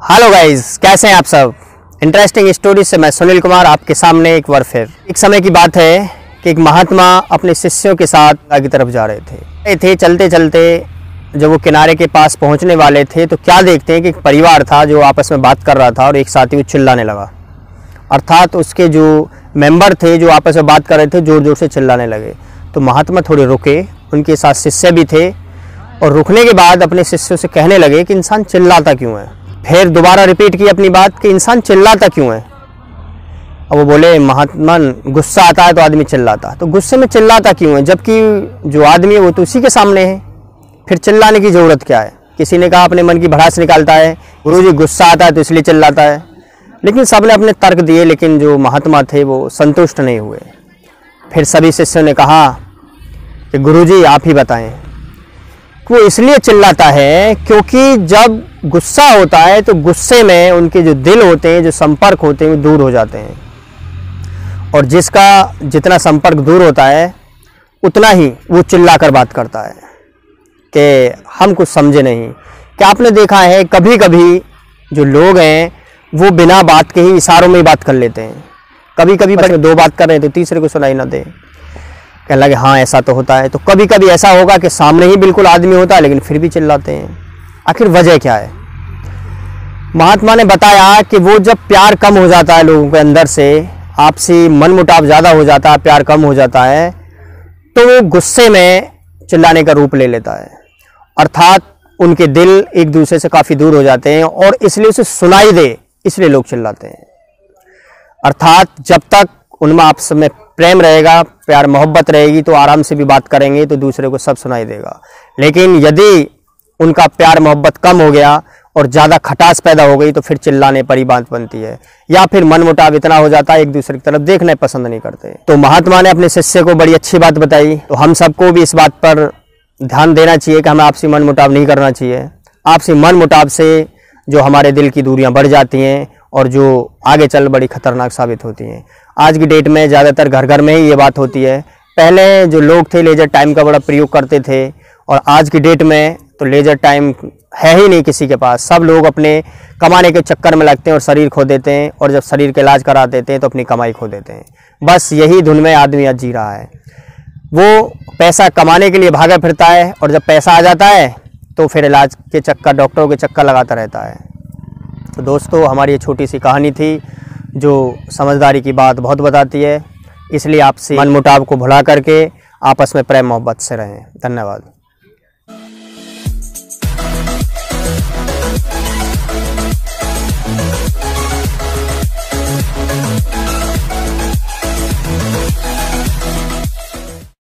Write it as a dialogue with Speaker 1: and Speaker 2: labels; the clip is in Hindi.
Speaker 1: हेलो गाइस कैसे हैं आप सब? इंटरेस्टिंग स्टोरी से मैं सुनील कुमार आपके सामने एक बार फिर। एक समय की बात है कि एक महात्मा अपने शिष्यों के साथ आगे तरफ़ जा रहे थे। थे चलते चलते जब वो किनारे के पास पहुँचने वाले थे तो क्या देखते हैं कि एक परिवार था जो आपस में बात कर रहा था और एक साथी वो चिल्लाने लगा। अर्थात उसके जो मेंबर थे, जो आपस में बात कर रहे थे ज़ोर ज़ोर से चिल्लाने लगे। तो महात्मा थोड़े रुके, उनके साथ शिष्य भी थे और रुकने के बाद अपने शिष्यों से कहने लगे कि, इंसान चिल्लाता क्यों है? फिर दोबारा रिपीट की अपनी बात कि इंसान चिल्लाता क्यों है? अब वो बोले, महात्मा, गुस्सा आता है तो आदमी चिल्लाता तो गुस्से में चिल्लाता क्यों है? जबकि जो आदमी है वो तो उसी के सामने है। फिर चिल्लाने की ज़रूरत क्या है? किसी ने कहा, अपने मन की भड़ास निकालता है। गुरु जी गुस्सा आता है तो इसलिए चिल्लाता है। लेकिन सबने अपने तर्क दिए, लेकिन जो महात्मा थे वो संतुष्ट नहीं हुए। फिर सभी शिष्यों ने कहा कि गुरु जी आप ही बताएँ वो इसलिए चिल्लाता है क्योंकि जब गुस्सा होता है तो गुस्से में उनके जो दिल होते हैं जो संपर्क होते हैं वो दूर हो जाते हैं। और जिसका जितना संपर्क दूर होता है उतना ही वो चिल्ला कर बात करता है कि हम कुछ समझे नहीं। क्या आपने देखा है कभी कभी जो लोग हैं वो बिना बात के ही इशारों में ही बात कर लेते हैं। कभी कभी दो बात कर रहे हैं तो तीसरे को सुनाई ना दे। कहने लगे हाँ ऐसा तो होता है। तो कभी कभी ऐसा होगा कि सामने ही बिल्कुल आदमी होता है, लेकिन फिर भी चिल्लाते हैं। आखिर वजह क्या है? महात्मा ने बताया कि वो जब प्यार कम हो जाता है लोगों के अंदर से, आपसी मन मुटाव ज़्यादा हो जाता है, प्यार कम हो जाता है तो वो गुस्से में चिल्लाने का रूप ले लेता है। अर्थात उनके दिल एक दूसरे से काफ़ी दूर हो जाते हैं और इसलिए उसे सुनाई दे, इसलिए लोग चिल्लाते हैं। अर्थात जब तक उनमें आपस में प्रेम रहेगा, प्यार, मोहब्बत रहेगी तो आराम से भी बात करेंगे तो दूसरे को सब सुनाई देगा। लेकिन यदि उनका प्यार, मोहब्बत कम हो गया और ज़्यादा खटास पैदा हो गई तो फिर चिल्लाने पर ही बात बनती है। या फिर मन मुटाव इतना हो जाता है, एक दूसरे की तरफ़ देखना पसंद नहीं करते। तो महात्मा ने अपने शिष्य को बड़ी अच्छी बात बताई। तो हम सबको भी इस बात पर ध्यान देना चाहिए कि हमें आपसी मन मुटाव नहीं करना चाहिए। आपसी मन मुटाव से जो हमारे दिल की दूरियाँ बढ़ जाती हैं और जो आगे चल बड़ी खतरनाक साबित होती हैं। आज की डेट में ज़्यादातर घर घर में ही ये बात होती है। पहले जो लोग थे लेजर टाइम का बड़ा प्रयोग करते थे और आज की डेट में तो लेजर टाइम है ही नहीं किसी के पास। सब लोग अपने कमाने के चक्कर में लगते हैं और शरीर खो देते हैं और जब शरीर का इलाज करा देते हैं तो अपनी कमाई खो देते हैं। बस यही धुन में आदमी आज जी रहा है। वो पैसा कमाने के लिए भागा फिरता है और जब पैसा आ जाता है तो फिर इलाज के चक्कर, डॉक्टरों के चक्कर लगाता रहता है। तो दोस्तों, हमारी ये छोटी सी कहानी थी। जो समझदारी की बात बहुत बताती है, इसलिए आपसे मनमुटाव को भुला करके आपस में प्रेम मोहब्बत से रहें। धन्यवाद।